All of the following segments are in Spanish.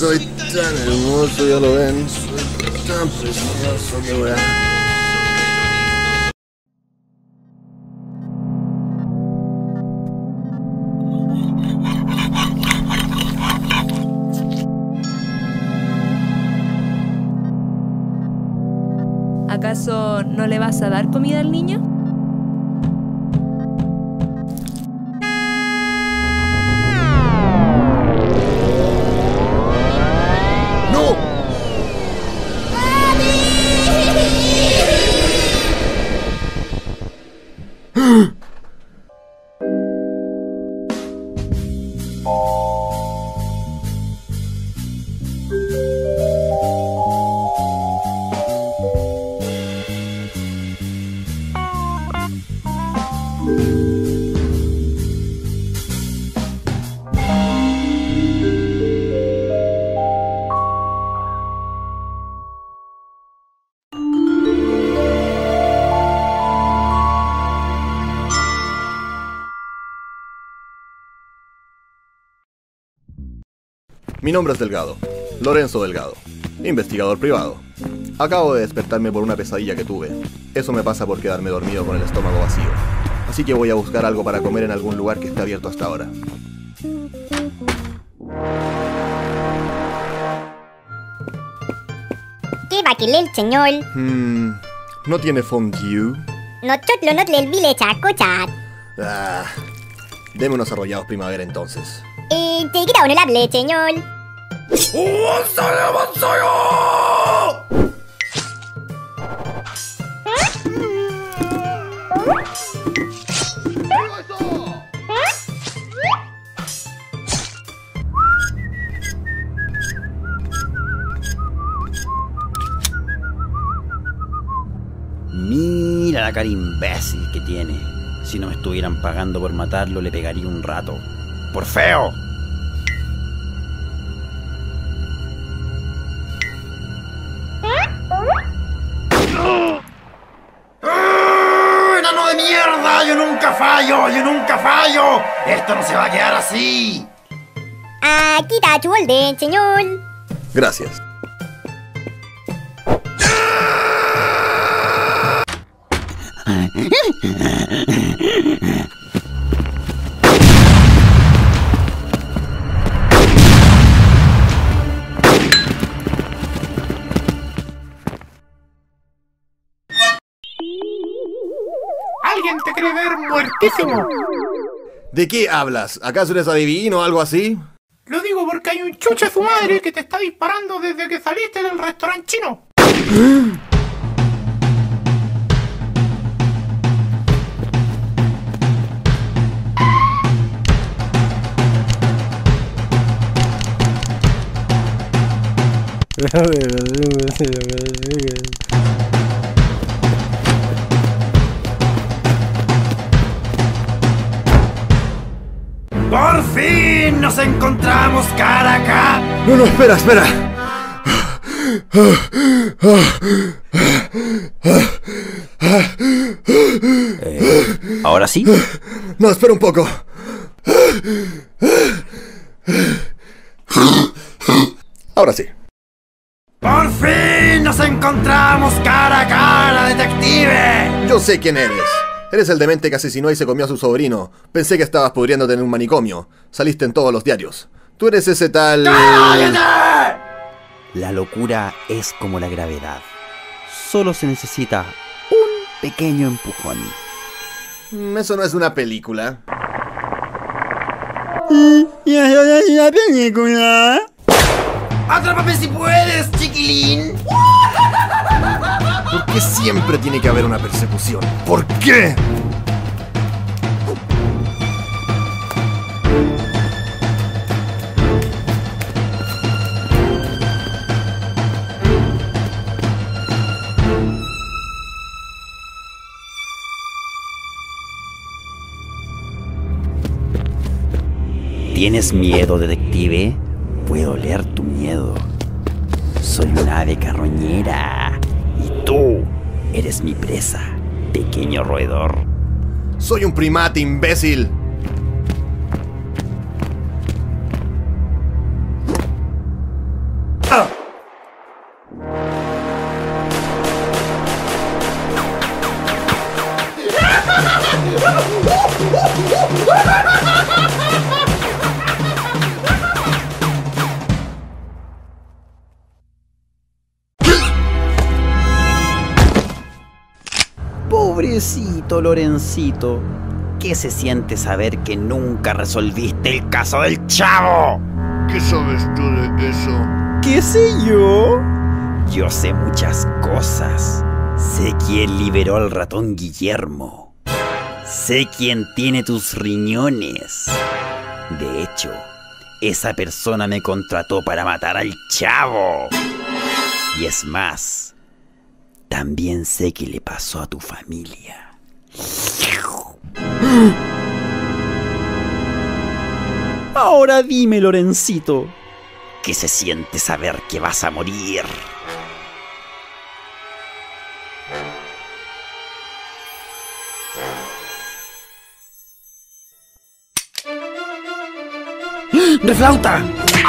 Soy tan hermoso, ya lo ven. Soy tan precioso, que weá. ¿Acaso no le vas a dar comida al niño? Bye. Mi nombre es Delgado, Lorenzo Delgado, investigador privado. Acabo de despertarme por una pesadilla que tuve. Eso me pasa por quedarme dormido con el estómago vacío. Así que voy a buscar algo para comer en algún lugar que esté abierto hasta ahora. ¿Qué va señor? Hmm, ¿no tiene fondue? Nosotros no le vile chacocha. Ah, deme unos arrollados primavera entonces. Eh, seguida honorable, señor. Mira la cara imbécil que tiene. Si no me estuvieran pagando por matarlo, le pegaría un rato. ¡Por feo! Fallo! ¡Yo nunca fallo! ¡Esto no se va a quedar así! Aquí está su orden, señor. Gracias. Alguien te quiere ver muertísimo. ¿De qué hablas? ¿Acaso eres adivino o algo así? Lo digo porque hay un chuche su madre que te está disparando desde que saliste del restaurante chino. ¡Por fin nos encontramos cara a cara! No, no, espera, espera. ¿Ahora sí? No, espera un poco. Ahora sí. ¡Por fin nos encontramos cara a cara, detective! Yo sé quién eres. Eres el demente que asesinó y se comió a su sobrino. Pensé que estabas pudriéndote en un manicomio. Saliste en todos los diarios. Tú eres ese tal... La locura es como la gravedad. Solo se necesita un pequeño empujón. Mm, Eso no es una película. la película? ¡Atrápame si puedes, chiquilín! ¿Por qué siempre tiene que haber una persecución? ¿Por qué? ¿Tienes miedo, detective? Puedo leer tu miedo. Soy una ave carroñera. Eres mi presa, pequeño roedor. Soy un primate, imbécil. ¡Ah! Pobrecito Lorencito. ¿Qué se siente saber que nunca resolviste el caso del chavo? ¿Qué sabes tú de eso? ¿Qué sé yo? Yo sé muchas cosas. Sé quién liberó al ratón Guillermo. Sé quién tiene tus riñones. De hecho, esa persona me contrató para matar al chavo. Y es más, también sé qué le pasó a tu familia. Ahora dime, Lorencito, ¿qué se siente saber que vas a morir? ¡De flauta! Que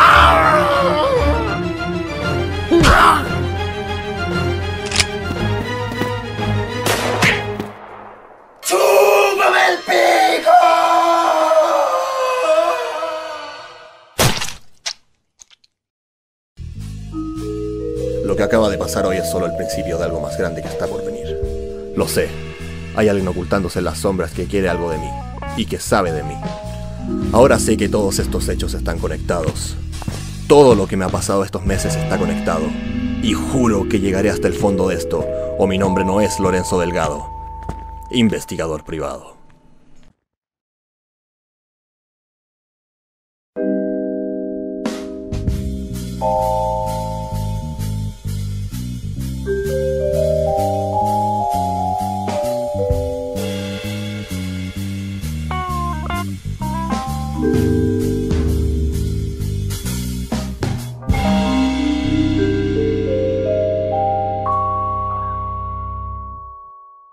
acaba de pasar hoy es solo el principio de algo más grande que está por venir. Lo sé. Hay alguien ocultándose en las sombras que quiere algo de mí y que sabe de mí. Ahora sé que todos estos hechos están conectados. Todo lo que me ha pasado estos meses está conectado. Y juro que llegaré hasta el fondo de esto, o mi nombre no es Lorenzo Delgado, investigador privado.